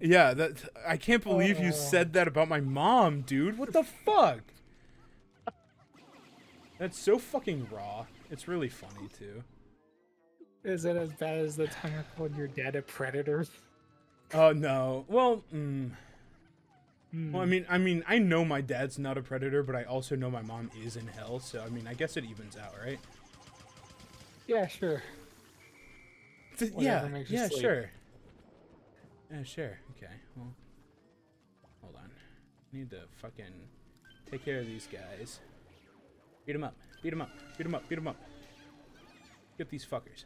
Yeah, that I can't believe you Oh. said that about my mom, dude. What the fuck? That's so fucking raw. It's really funny too. Is it as bad as the time I called your dad a predator? Oh no. Well, mm, Hmm. well, I mean, I mean, I know my dad's not a predator, but I also know my mom is in hell. So I mean, I guess it evens out, right? yeah, sure. Th- Whatever yeah, you yeah, sure. Yeah, sure. Okay. Well, hold on. Need to fucking take care of these guys. Beat them up. Beat them up. Beat them up. Beat them up. Get these fuckers.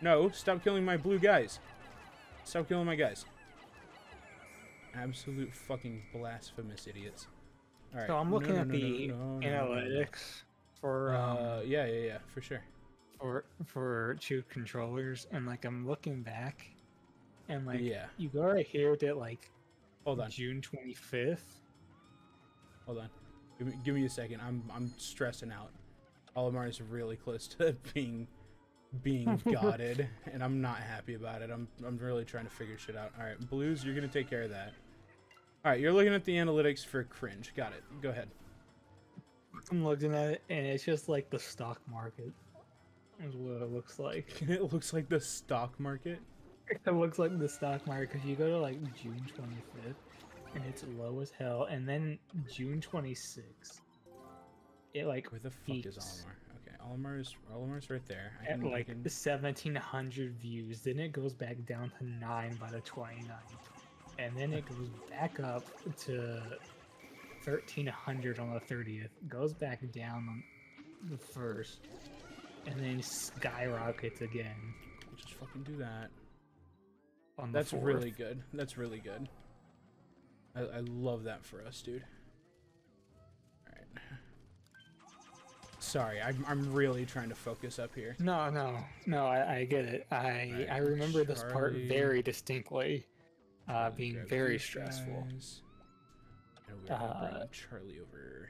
No, stop killing my blue guys. Stop killing my guys. Absolute fucking blasphemous idiots. All right. So I'm looking no, at no, the no, no. analytics for um, Uh, yeah, yeah, yeah, for sure. For for two controllers, and like I'm looking back, and like Yeah. you go right here to like Hold on. June 25th. Hold on. Give me, give me a second. I'm I'm stressing out. Olimar is really close to being being godded, and I'm not happy about it. I'm I'm really trying to figure shit out. All right, blues, you're gonna take care of that. All right, you're looking at the analytics for cringe. Got it. Go ahead. I'm looking at it, and it's just like the stock market. Is what it looks like. It looks like the stock market. It looks like the stock market because you go to like June 25th, and it's low as hell, and then June 26th, it like Where the fuck is Olimar? Okay, Olimar's Olimar's right there. I at can, like can- 1700 views. Then it goes back down to nine by the 29th, and then it goes back up to 1300 on the 30th. Goes back down on the first, and then skyrockets again just fucking do that. on the That's fourth. really good. That's really good. I, I love that for us, dude. Alright. Sorry, I'm, I'm really trying to focus up here. No, no, no. I, I get it. I Alright, I remember this part very distinctly, uh, being very stressful. And we're gonna bring Uh, Charlie over.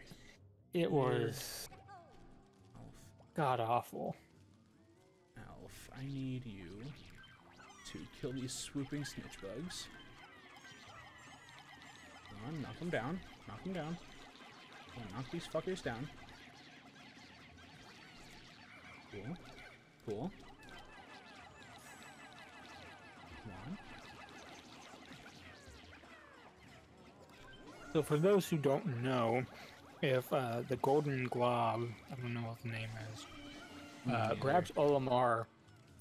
It was god awful. Alph, I need you to kill these swooping snitch bugs. Come on, knock them down. Knock them down. Come on, knock these fuckers down. Cool. Cool. Come on. So for those who don't know, if uh, the Golden Glob, I don't know what the name is, uh, neither. grabs Olimar,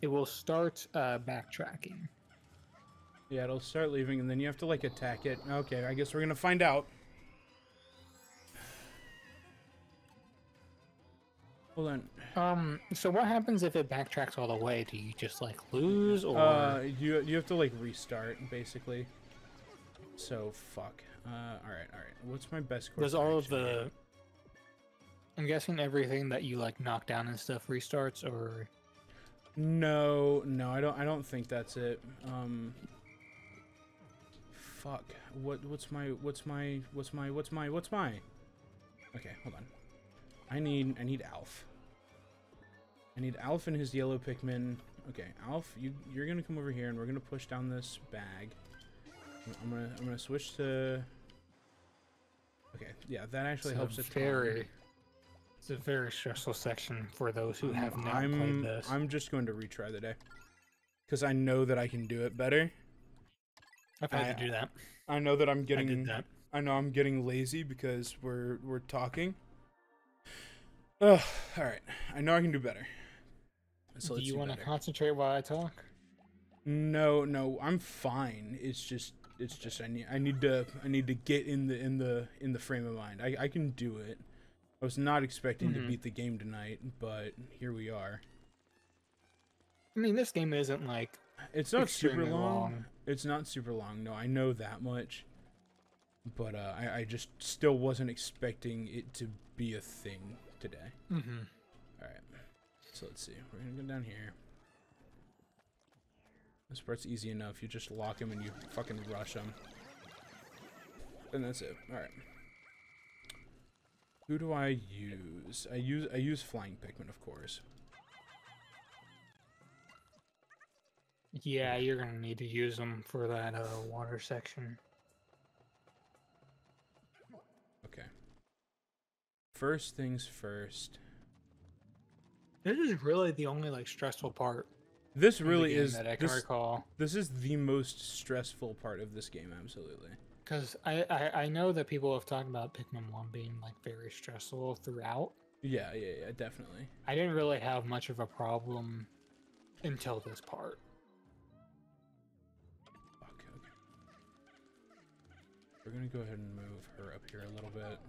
it will start uh, backtracking. Yeah, it'll start leaving, and then you have to like attack it. Okay, I guess we're gonna find out. Hold on. Um. So what happens if it backtracks all the way? Do you just like lose, or Uh, you you have to like restart basically. So fuck. Uh, all right, all right. What's my best course? does all of action here? the? I'm guessing everything that you like knock down and stuff restarts, or No, no, I don't. I don't think that's it. Um. Fuck. What? What's my? What's my? What's my? What's my? What's my? Okay, hold on. I need. I need Alph. I need Alph and his yellow Pikmin. Okay, Alph, you you're gonna come over here and we're gonna push down this bag. I'm gonna I'm gonna switch to. Okay, yeah, that actually It's helps a ton. very- it's a very stressful section for those who have not I'm played this. I'm just going to retry the day because I know that I can do it better. I've had I- to do that. I know that I'm I getting did that. I know I'm getting lazy because we're we're talking. Ugh, all right. I know I can do better. So do you want to concentrate while I talk? No, no, I'm fine. It's just it's just I need I need to I need to get in the in the in the frame of mind. I I can do it. I was not expecting to Mhm. beat the game tonight, but here we are. I mean, this game isn't like It's not super long. long. It's not super long. No, I know that much. But uh, I, I just still wasn't expecting it to be a thing today. hmm All right. So let's see. We're gonna go down here. This part's easy enough. You just lock him and you fucking rush him. And that's it. All right. Who do I use? I use I use flying Pikmin, of course. Yeah, you're gonna need to use them for that uh, water section. Okay. First things first. This is really the only like stressful part. This really is that I can this, recall. this is the most stressful part of this game, absolutely. Because I, I I know that people have talked about Pikmin One being like very stressful throughout. Yeah, yeah, yeah, definitely. I didn't really have much of a problem until this part. Fuck, okay. We're gonna go ahead and move her up here a little bit.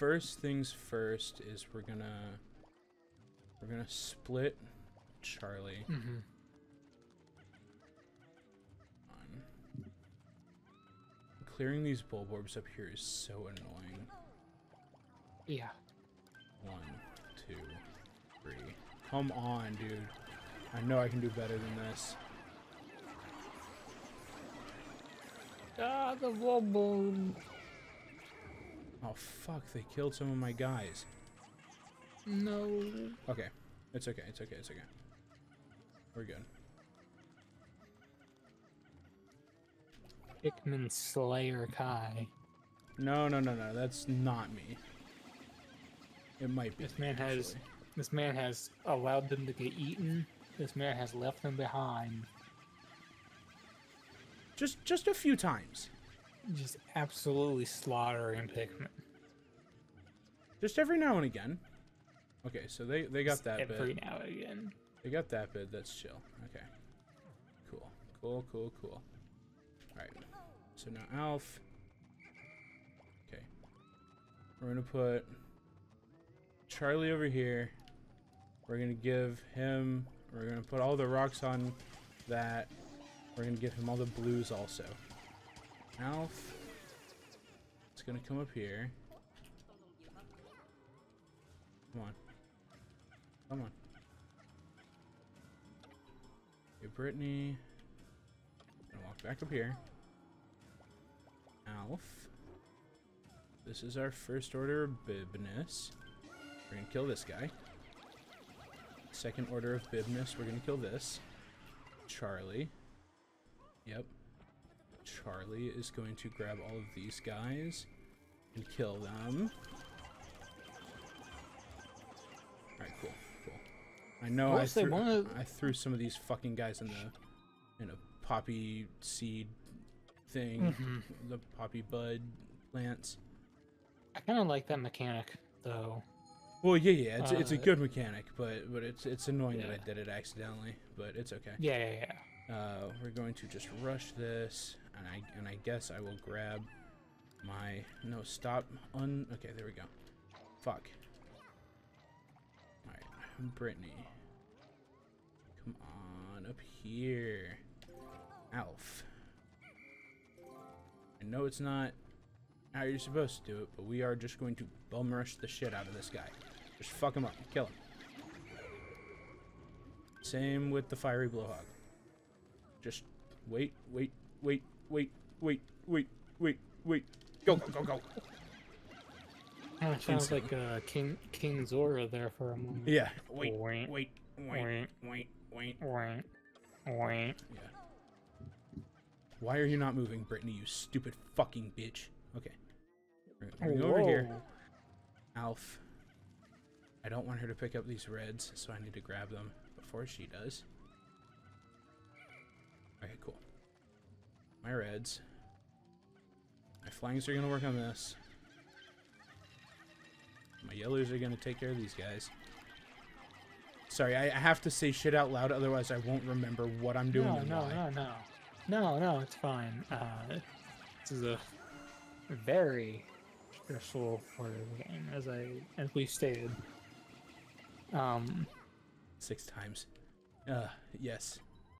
First things first is we're gonna we're gonna split Charlie Mm-hmm. Clearing these bulborbs up here is so annoying. Yeah. One, two, three. Come on, dude. I know I can do better than this. Ah, the wobble. Oh fuck, they killed some of my guys. No. Okay. It's okay, it's okay, it's okay. We're good. Pikmin Slayer Kai. No, no, no, no, that's not me. It might be. This man has this man has allowed them to get eaten. This man has left them behind. just just a few times. Just absolutely slaughtering Pikmin. Just every now and again. Okay, so they they got Just that every bit. now and again. They got that bit. That's chill. Okay. Cool. Cool, cool, cool. Alright. So now Alph. Okay. We're gonna put Charlie over here. We're gonna give him we're gonna put all the rocks on that. We're gonna give him all the blues also. Alph is gonna come up here. Come on. Come on. Okay, Brittany. Gonna walk back up here. Alph. This is our first order of bibness. We're gonna kill this guy. Second order of bibness, we're gonna kill this. Charlie. Yep. Charlie is going to grab all of these guys and kill them. Alright, cool, cool. I know I, threw, of- I threw some of these fucking guys in the in a poppy seed thing, Mhm. the poppy bud plants. I kind of like that mechanic though. Well, yeah, yeah, it's it's a Uh, good mechanic, but but it's it's annoying that I did it accidentally, but it's okay. Yeah, yeah, yeah. Uh, we're going to just rush this, and I and I guess I will grab my no stop un. Okay, there we go. Fuck. All right, Brittany, come on up here. Alph. I know it's not how you're supposed to do it, but we are just going to bum rush the shit out of this guy. Just fuck him up, kill him. Same with the fiery blowhog. Just wait, wait, wait, wait, wait, wait, wait, wait. Go, go, go, go. Kind of sounds like uh, King King Zora there for a moment. Yeah. Wait, Wait, wait, wait, wait, wait. wait, wait. Yeah. Why are you not moving, Brittany, you stupid fucking bitch? Okay. We're gonna go over here. Alph. I don't want her to pick up these reds, so I need to grab them before she does. Okay, cool. My reds. My flanks are gonna work on this. My yellows are gonna take care of these guys. Sorry, I, I have to say shit out loud, otherwise I won't remember what I'm doing No, no, no, no, no, no. It's fine. Uh, this is a very stressful part of the game, as I as we stated. Um, Six times. Uh, yes.